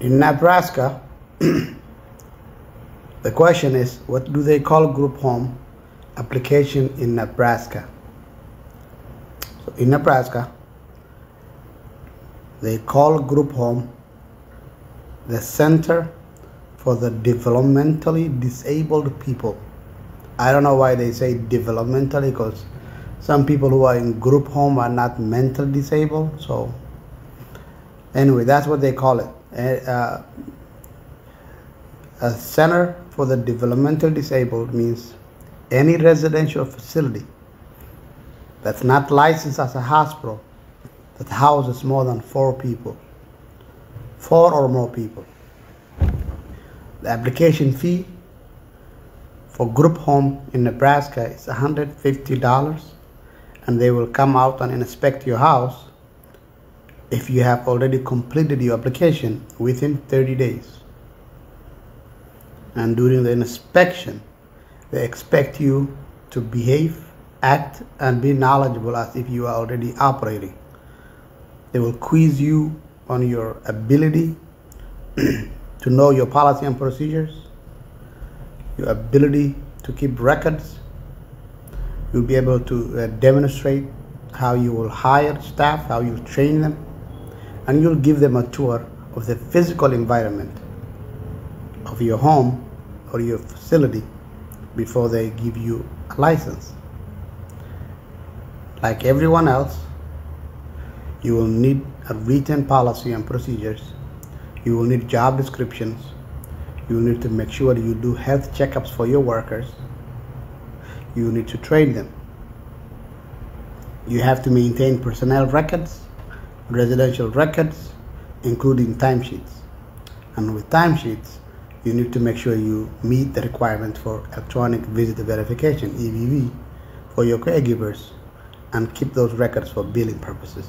In Nebraska, the question is what do they call group home application in Nebraska? So in Nebraska, they call group home the Center for the Developmentally Disabled People. I don't know why they say developmentally because some people who are in group home are not mentally disabled. So anyway, that's what they call it. Uh, a center for the developmental disabled means any residential facility that's not licensed as a hospital that houses more than four people, four or more people. The application fee for group home in Nebraska is $150 and they will come out and inspect your house if you have already completed your application within 30 days. And during the inspection, they expect you to behave, act, and be knowledgeable as if you are already operating. They will quiz you on your ability to know your policy and procedures, your ability to keep records. You'll be able to uh, demonstrate how you will hire staff, how you train them, and you'll give them a tour of the physical environment of your home or your facility before they give you a license. Like everyone else, you will need a written policy and procedures. You will need job descriptions. You need to make sure you do health checkups for your workers. You need to train them. You have to maintain personnel records residential records, including timesheets. And with timesheets, you need to make sure you meet the requirement for electronic visitor verification, EVV, for your caregivers and keep those records for billing purposes.